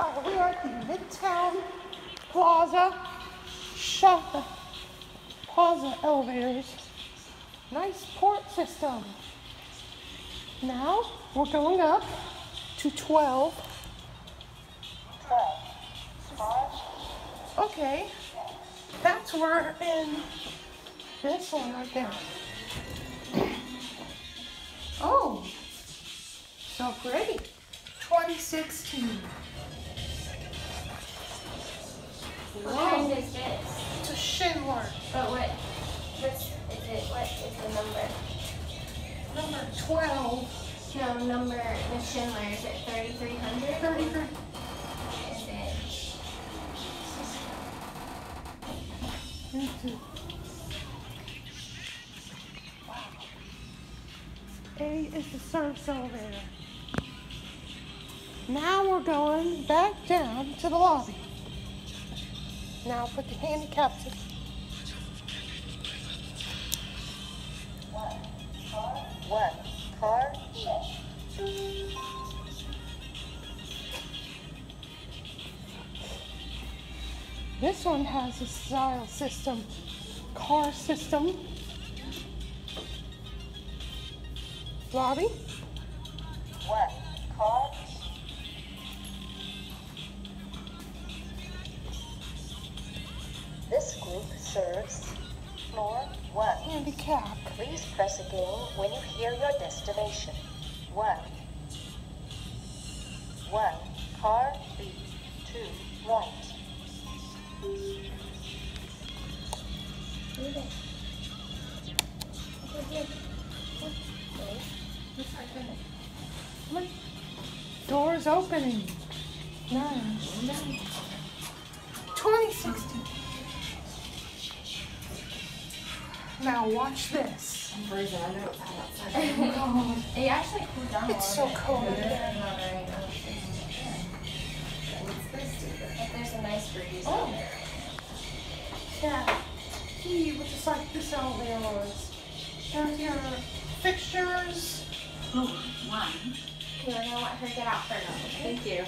Uh, we are at the Midtown Plaza Shop Plaza elevators. Nice port system. Now we're going up to 12. 12. Okay, that's where in this one right there. Oh, so pretty. 2016. What kind is this? It's a Schindler. But what? What's is it? What is the number? Number 12. No, number the Schindler is it 3300? 33. Is it? A is the service elevator. Now we're going back down to the lobby. Now put the handicapped. One. Car. One. Car. This one has a style system, car system. Lobby. One. Car. Please press again when you hear your destination. One. One. Car B. Two. Right. Doors opening. Nice. 2016. Now watch this. It actually cooled down. a It's so cold It's not very nice. But there's a nice breeze Oh. in there. Yeah. He was just like this elevator was. There's your fixtures. Oh, one. Okay, we're gonna let her get out first. Thank you.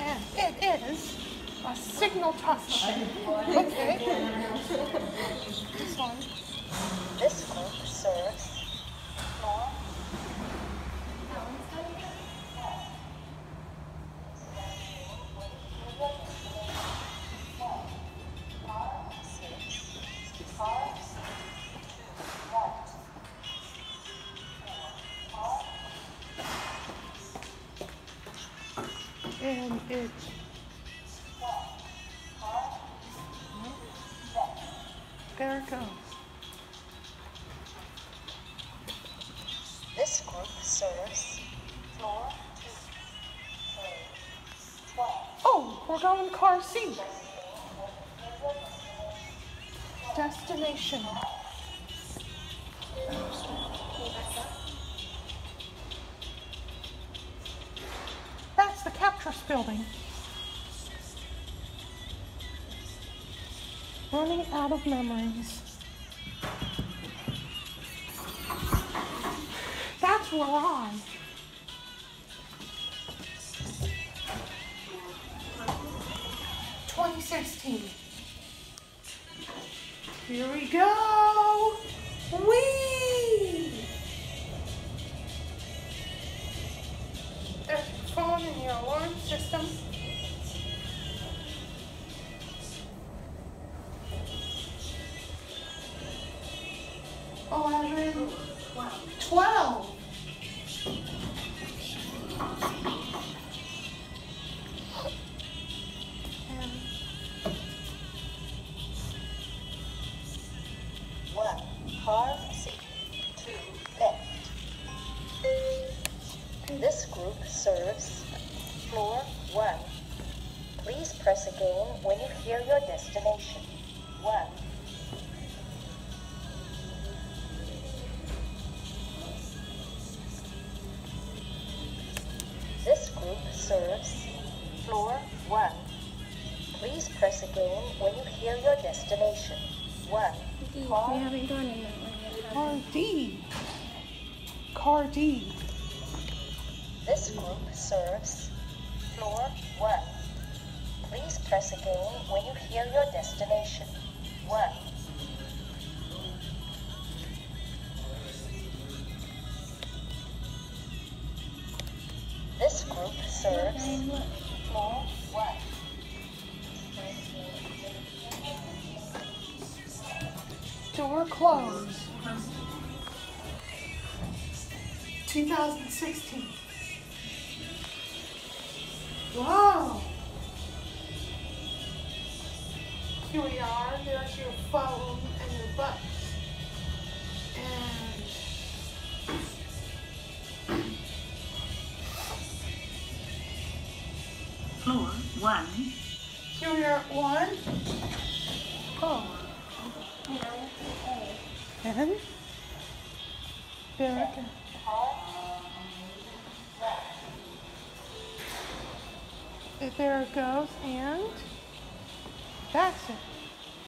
And it is a signal touch. Okay. this one. This group serves floor six. Car two. Right. And it. It goes. This group serves floor two. Three. Twelve. Oh, we're going car C. Destination. That's the Captress building. Running out of memories. That's I. Twenty sixteen. Here we go. Whee! There's your phone and your alarm system. Eleven. Twelve. And One. Car C. Two. This group serves floor one. Please press again when you hear your floor one. Please press again when you hear your destination. One. Car haven't gone in that one yet. Car D. Car D. This group serves floor 1. Please press again when you hear your destination. 1. This group serves Door closed. 2016. Wow. Here we are. There's your phone and your buttons. And Floor 1. here we are at one. Oh. And there it goes. There it goes, and that's it.